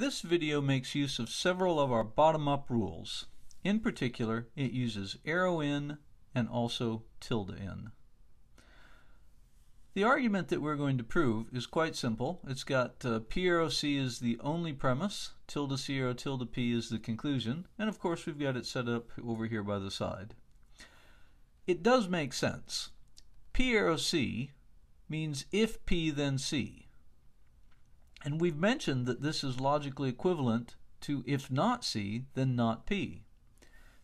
This video makes use of several of our bottom-up rules. In particular, it uses arrow in and also tilde in. The argument that we're going to prove is quite simple. It's got uh, P arrow C is the only premise, tilde C arrow tilde P is the conclusion, and of course we've got it set up over here by the side. It does make sense. P arrow C means if P then C. And we've mentioned that this is logically equivalent to if not C, then not P.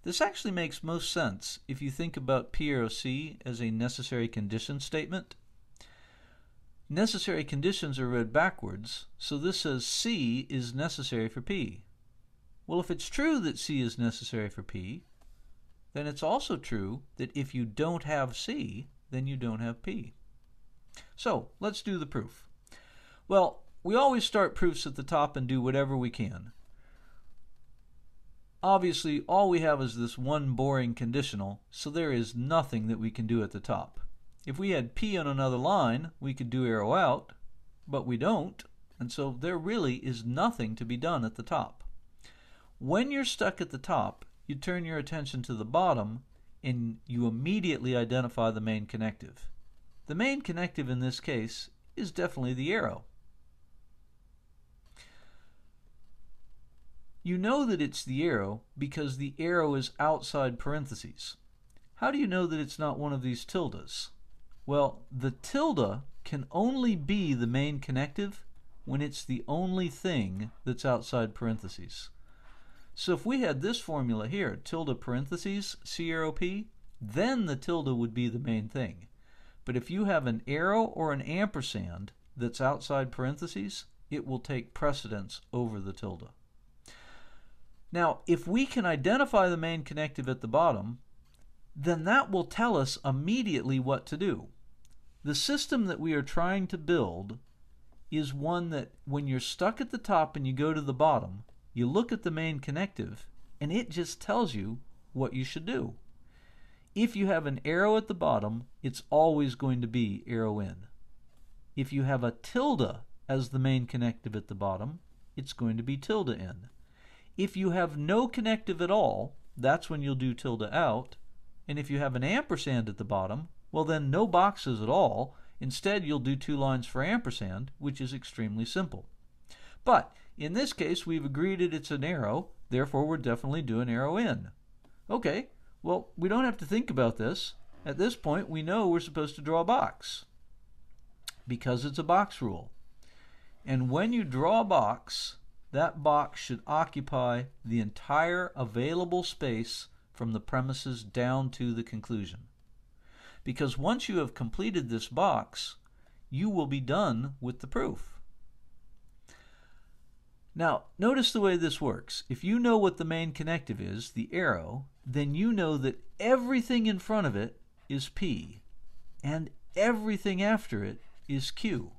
This actually makes most sense if you think about P arrow C as a necessary condition statement. Necessary conditions are read backwards, so this says C is necessary for P. Well, if it's true that C is necessary for P, then it's also true that if you don't have C, then you don't have P. So, let's do the proof. Well, we always start proofs at the top and do whatever we can. Obviously, all we have is this one boring conditional, so there is nothing that we can do at the top. If we had P on another line, we could do arrow out, but we don't, and so there really is nothing to be done at the top. When you're stuck at the top, you turn your attention to the bottom and you immediately identify the main connective. The main connective in this case is definitely the arrow. You know that it's the arrow because the arrow is outside parentheses. How do you know that it's not one of these tildes? Well, the tilde can only be the main connective when it's the only thing that's outside parentheses. So if we had this formula here, tilde parentheses, C arrow P, then the tilde would be the main thing. But if you have an arrow or an ampersand that's outside parentheses, it will take precedence over the tilde. Now, if we can identify the main connective at the bottom, then that will tell us immediately what to do. The system that we are trying to build is one that when you're stuck at the top and you go to the bottom, you look at the main connective and it just tells you what you should do. If you have an arrow at the bottom, it's always going to be arrow in. If you have a tilde as the main connective at the bottom, it's going to be tilde in. If you have no connective at all, that's when you'll do tilde out. And if you have an ampersand at the bottom, well then no boxes at all. Instead, you'll do two lines for ampersand, which is extremely simple. But in this case, we've agreed that it's an arrow, therefore we're definitely doing arrow in. Okay, well, we don't have to think about this. At this point, we know we're supposed to draw a box because it's a box rule. And when you draw a box, that box should occupy the entire available space from the premises down to the conclusion. Because once you have completed this box, you will be done with the proof. Now, notice the way this works. If you know what the main connective is, the arrow, then you know that everything in front of it is P, and everything after it is Q.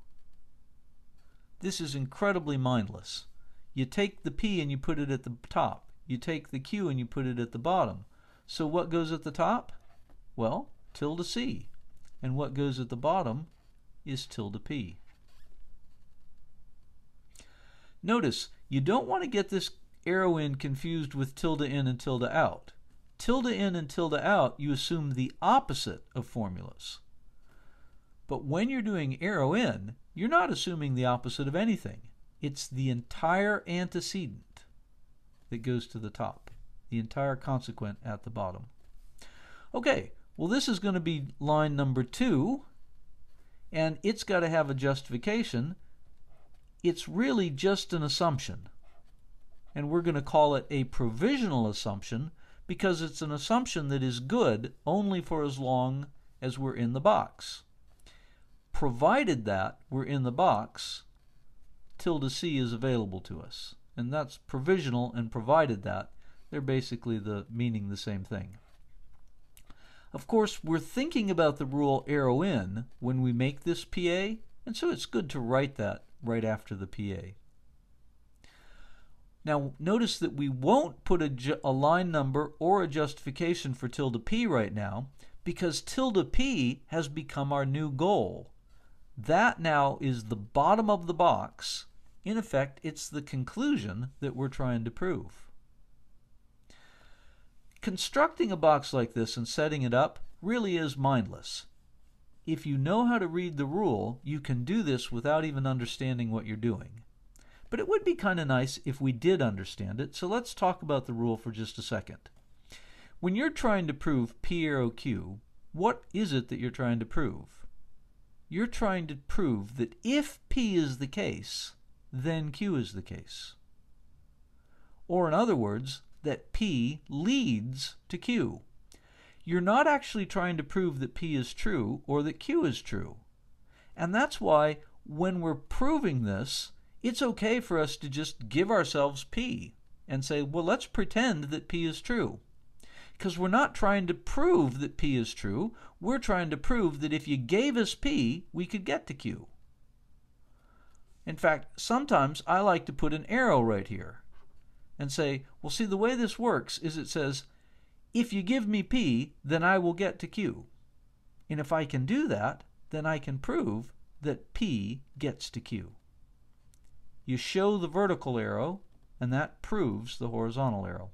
This is incredibly mindless. You take the P and you put it at the top. You take the Q and you put it at the bottom. So what goes at the top? Well, tilde C. And what goes at the bottom is tilde P. Notice, you don't want to get this arrow in confused with tilde in and tilde out. Tilde in and tilde out, you assume the opposite of formulas. But when you're doing arrow in, you're not assuming the opposite of anything. It's the entire antecedent that goes to the top, the entire consequent at the bottom. Okay, well, this is going to be line number two, and it's got to have a justification. It's really just an assumption, and we're going to call it a provisional assumption because it's an assumption that is good only for as long as we're in the box. Provided that we're in the box, tilde C is available to us. And that's provisional and provided that. They're basically the meaning the same thing. Of course, we're thinking about the rule arrow in when we make this PA, and so it's good to write that right after the PA. Now, notice that we won't put a, a, line number or a justification for tilde P right now because tilde P has become our new goal. That now is the bottom of the box, In effect, it's the conclusion that we're trying to prove. Constructing a box like this and setting it up really is mindless. If you know how to read the rule, you can do this without even understanding what you're doing. But it would be kind of nice if we did understand it, so let's talk about the rule for just a second. When you're trying to prove P arrow Q, what is it that you're trying to prove? You're trying to prove that if P is the case, then Q is the case. Or in other words, that P leads to Q. You're not actually trying to prove that P is true or that Q is true. And that's why when we're proving this, it's okay for us to just give ourselves P and say, well, let's pretend that P is true. Because we're not trying to prove that P is true, we're trying to prove that if you gave us P, we could get to Q. In fact, sometimes I like to put an arrow right here and say, well, see, the way this works is it says, if you give me P, then I will get to Q. And if I can do that, then I can prove that P gets to Q. You show the vertical arrow, and that proves the horizontal arrow.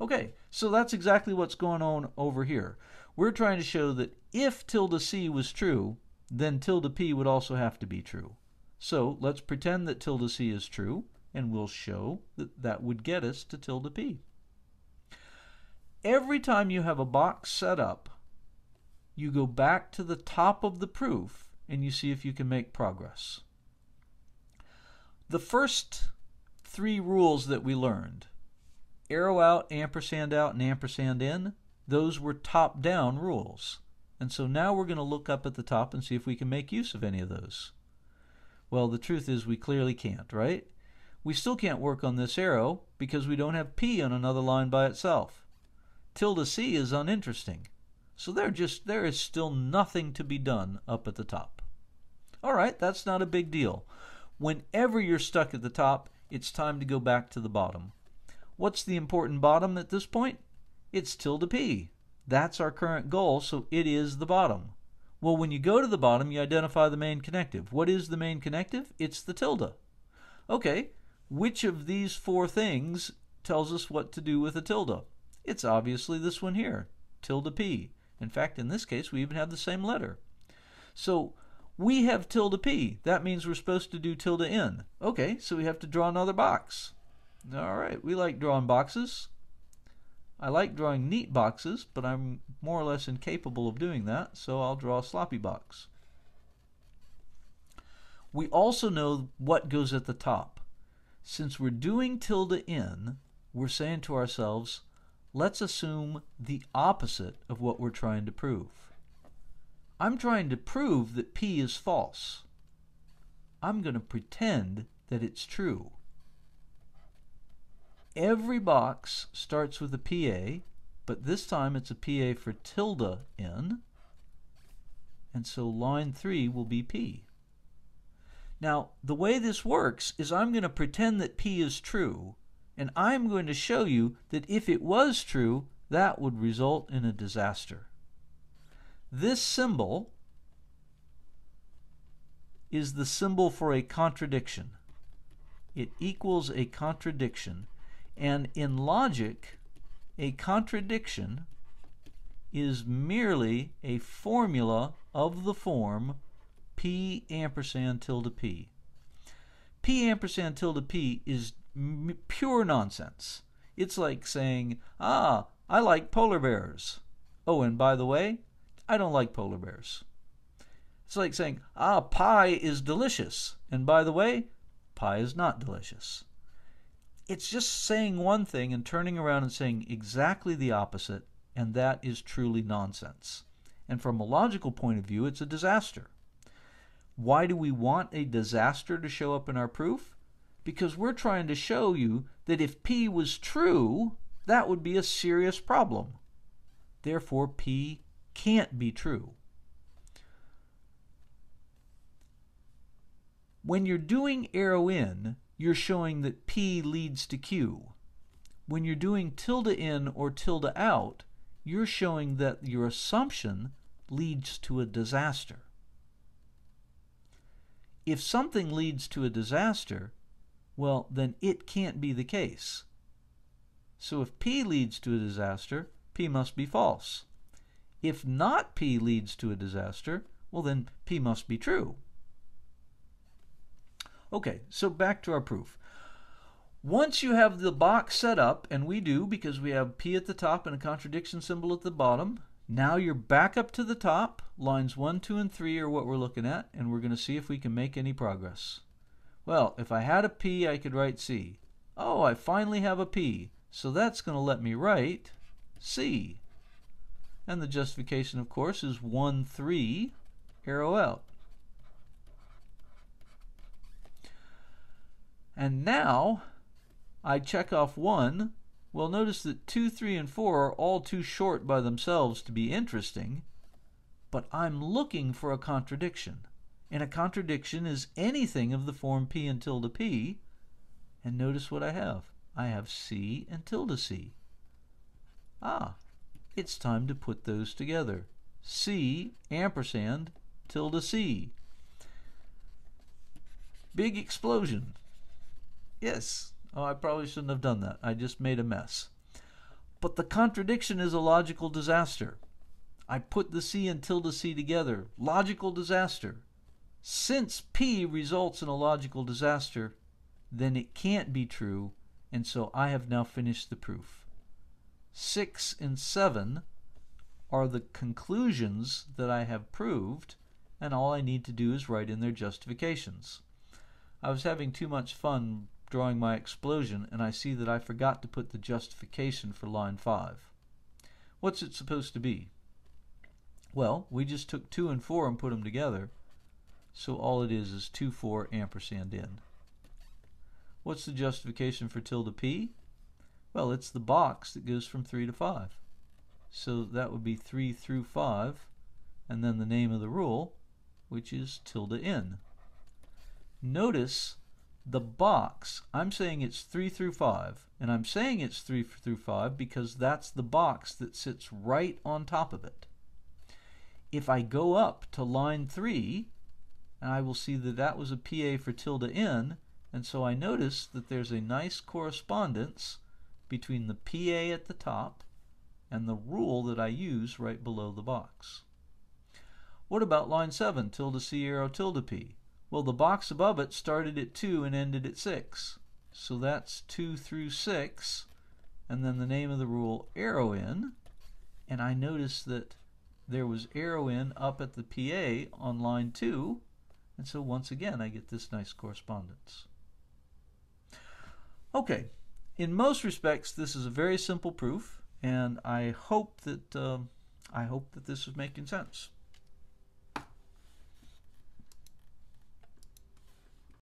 Okay, so that's exactly what's going on over here. We're trying to show that if tilde C was true, then tilde P would also have to be true. So let's pretend that tilde C is true, and we'll show that that would get us to tilde P. Every time you have a box set up, you go back to the top of the proof and you see if you can make progress. The first three rules that we learned arrow out, ampersand out, and ampersand in those were top down rules. And so now we're going to look up at the top and see if we can make use of any of those. Well, the truth is we clearly can't, right? We still can't work on this arrow because we don't have P on another line by itself. Tilde C is uninteresting. So there just there is still nothing to be done up at the top. All right, that's not a big deal. Whenever you're stuck at the top, it's time to go back to the bottom. What's the important bottom at this point? It's tilde P. That's our current goal, so it is the bottom. Well, when you go to the bottom, you identify the main connective. What is the main connective? It's the tilde. Okay, which of these four things tells us what to do with a tilde? It's obviously this one here, tilde P. In fact, in this case, we even have the same letter. So we have tilde p. That means we're supposed to do tilde in. Okay, so we have to draw another box. All right, we like drawing boxes. I like drawing neat boxes, but I'm more or less incapable of doing that, so I'll draw a sloppy box. We also know what goes at the top. Since we're doing tilde in, we're saying to ourselves, let's assume the opposite of what we're trying to prove. I'm trying to prove that P is false. I'm going to pretend that it's true. Every box starts with a PA, but this time it's a PA for tilde in, and so line 3 will be P. Now, the way this works is I'm going to pretend that P is true, and I'm going to show you that if it was true, that would result in a disaster. This symbol is the symbol for a contradiction. It equals a contradiction. And in logic, a contradiction is merely a formula of the form P ampersand tilde P. P ampersand tilde P is pure nonsense. It's like saying, ah, I like polar bears. Oh, and by the way, I don't like polar bears. It's like saying, ah, pie is delicious. And by the way, pie is not delicious. It's just saying one thing and turning around and saying exactly the opposite, and that is truly nonsense. And from a logical point of view, it's a disaster. Why do we want a disaster to show up in our proof? Because we're trying to show you that if P was true, that would be a serious problem. Therefore, P can't be true. When you're doing arrow in, you're showing that P leads to Q. When you're doing tilde in or tilde out, you're showing that your assumption leads to a disaster. if something leads to a disaster, well, then it can't be the case. So if P leads to a disaster, P must be false. If not P leads to a disaster, well, then P must be true. Okay, so back to our proof. Once you have the box set up, and we do because we have P at the top and a contradiction symbol at the bottom, now you're back up to the top. Lines 1, 2, and 3 are what we're looking at, and we're going to see if we can make any progress. Well, if I had a P, I could write C. Oh, I finally have a P, so that's going to let me write C. And the justification, of course, is 1, 3, arrow out. And now I check off 1. Well, notice that 2, 3, and 4 are all too short by themselves to be interesting, but I'm looking for a contradiction. And a contradiction is anything of the form P and tilde P. And notice what I have. I have C and tilde C. Ah, it's time to put those together. C ampersand tilde C. Big explosion. Yes. Oh, I probably shouldn't have done that. I just made a mess. But the contradiction is a logical disaster. I put the C and tilde C together. Logical disaster. Since P results in a logical disaster, then it can't be true, and so I have now finished the proof. 6 and 7 are the conclusions that I have proved, and all I need to do is write in their justifications. I was having too much fun drawing my explosion, and I see that I forgot to put the justification for line 5. What's it supposed to be? Well, we just took 2 and 4 and put them together, so all it is is 2, 4, ampersand in. What's the justification for tilde p? Well, it's the box that goes from 3 to 5. So that would be 3 through 5, and then the name of the rule, which is tilde in. Notice the box, I'm saying it's 3 through 5, and I'm saying it's 3 through 5 because that's the box that sits right on top of it. If I go up to line 3, and I will see that that was a PA for tilde in, and so I notice that there's a nice correspondence between the PA at the top and the rule that I use right below the box. What about line 7, tilde C arrow tilde P? Well, the box above it started at 2 and ended at 6. So that's 2 through 6, and then the name of the rule arrow in, and I notice that there was arrow in up at the PA on line 2, and so once again I get this nice correspondence. Okay, in most respects, this is a very simple proof, and I hope that um, I hope that this is making sense.